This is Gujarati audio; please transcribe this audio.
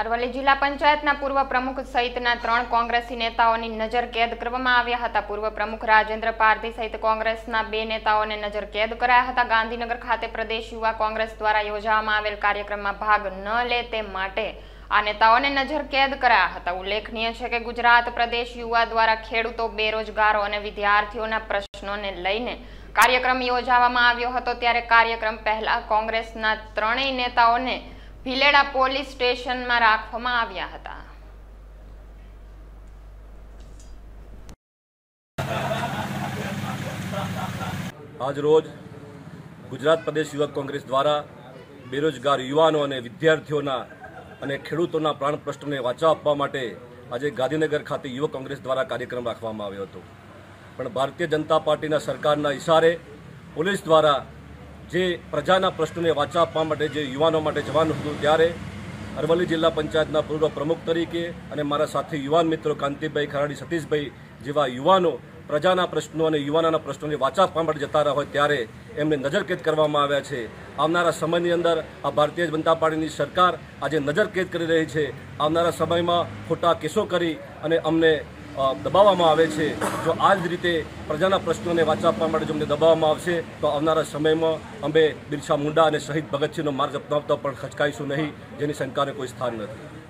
અરવલ્લી જિલ્લા પંચાયતના પૂર્વ પ્રમુખ સહિતના ત્રણ કોંગ્રેસી નેતાઓની નજર કેદ કરવામાં આવ્યા હતા. પૂર્વ પ્રમુખ રાજેન્દ્ર પારધી સહિત કોંગ્રેસના બે નેતાઓને નજર કેદ કરાયા હતા. ગાંધીનગર ખાતે પ્રદેશ યુવા કોંગ્રેસ દ્વારા યોજવામાં આવેલ કાર્યક્રમમાં ભાગ ન લે તે માટે આ નેતાઓને નજર કેદ કરાયા હતા. ઉલ્લેખનીય છે કે ગુજરાત પ્રદેશ યુવા દ્વારા ખેડૂતો બેરોજગારો અને વિદ્યાર્થીઓના પ્રશ્નોને લઈને કાર્યક્રમ યોજવામાં આવ્યો હતો. ત્યારે કાર્યક્રમ પહેલા કોંગ્રેસના ત્રણેય નેતાઓને ભીલેડા પોલીસ સ્ટેશનમાં રાખવામાં આવ્યા હતા. આજ રોજ ગુજરાત પ્રદેશ યુવક કોંગ્રેસ દ્વારા બેરોજગાર યુવાનો અને વિદ્યાર્થીઓના અને ખેડૂતોના પ્રાણ પ્રશ્નને વાચા આપવા માટે આજે ગાંધીનગર ખાતે યુવક કોંગ્રેસ દ્વારા કાર્યક્રમ રાખવામાં આવ્યો હતો. પણ ભારતીય જનતા પાર્ટીના સરકારના ઇશારે પોલીસ દ્વારા જે પ્રજાના પ્રશ્નોને વાચા આપવા માટે જે યુવાનો માટે જવાનું હતું ત્યારે અરવલ્લી જિલ્લા પંચાયતના પૂર્વ પ્રમુખ તરીકે અને મારા સાથે યુવાન મિત્રો કાંતિભાઈ ખરાડી, સતીશભાઈ જેવા યુવાનો પ્રજાના પ્રશ્નો અને યુવાનોના પ્રશ્નોને વાચા આપવા માટે જતા રહ્યા હોય ત્યારે એમને નજરકેદ કરવામાં આવ્યા છે. આવનારા સમયની અંદર આ ભારતીય જનતા પાર્ટીની સરકાર આજે નજરકેદ કરી રહી છે. આવનારા સમયમાં ખોટા કેસો કરી અને અમને દબાવવામાં આવે છે. જો આ જ રીતે પ્રજાના પ્રશ્નોને વાચા આપવા માટે જો અમને દબાવવામાં આવશે, તો આવનારા સમયમાં અમે બિરસા મુંડા અને શહીદ ભગતસિંહનો માર્ગ અપનાવતા પણ ખચકાઈશું નહીં, જેની શંકાને કોઈ સ્થાન નથી.